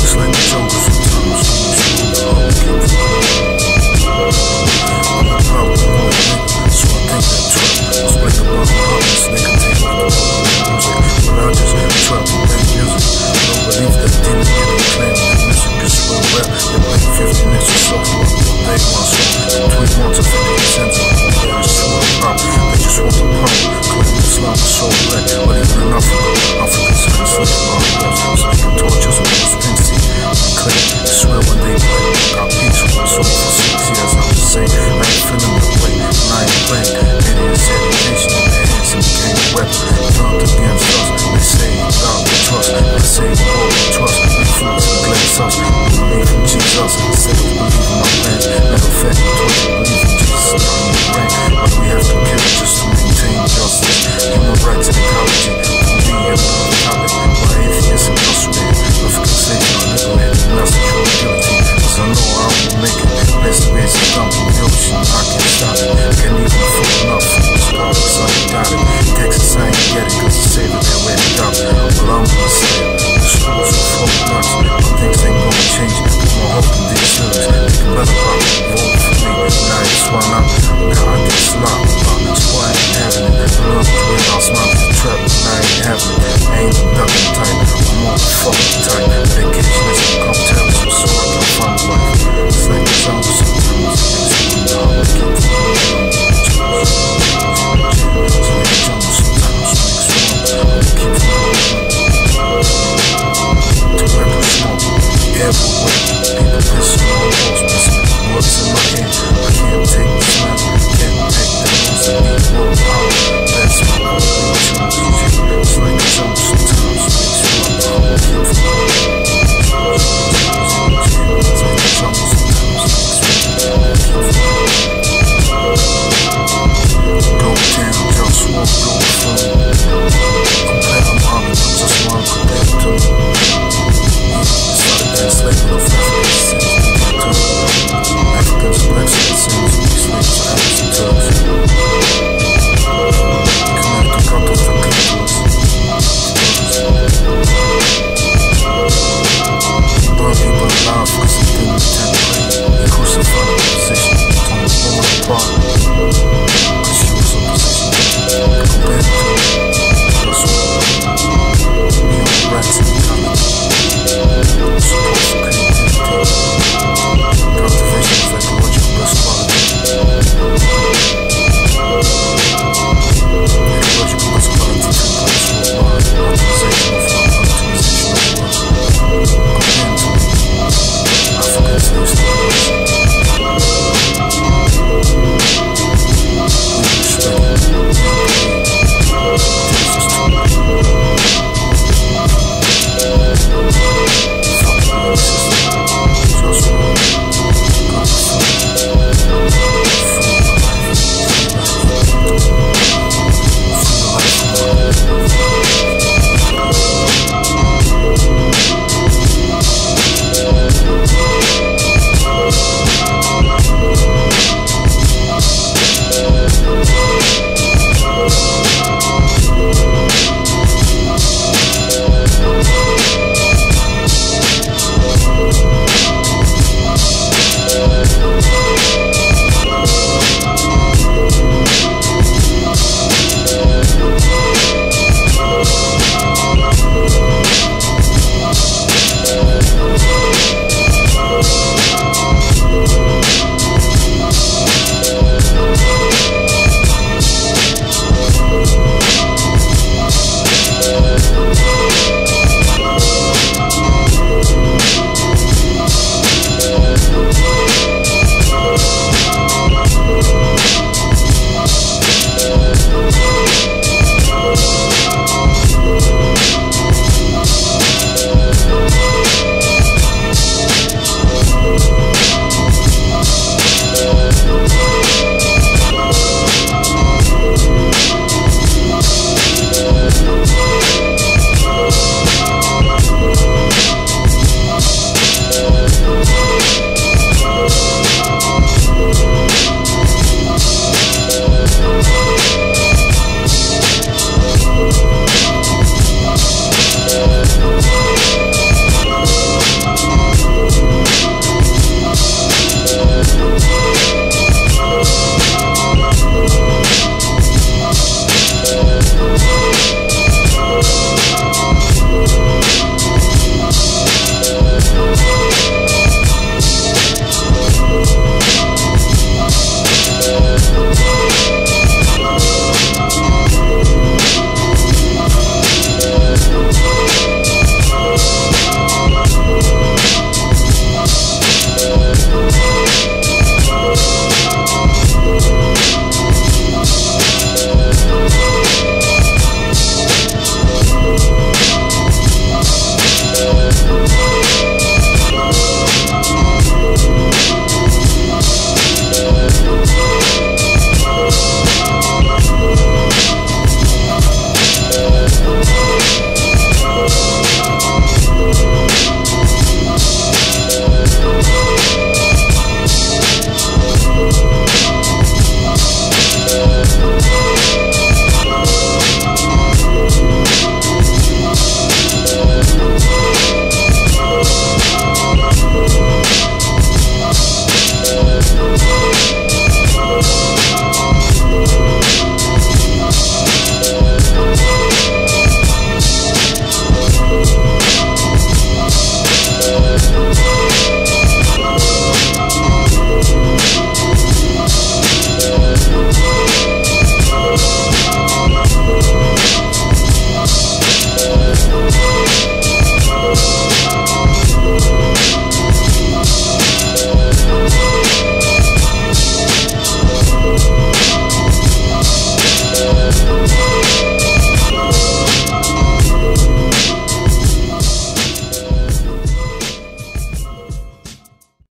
It's like a jungle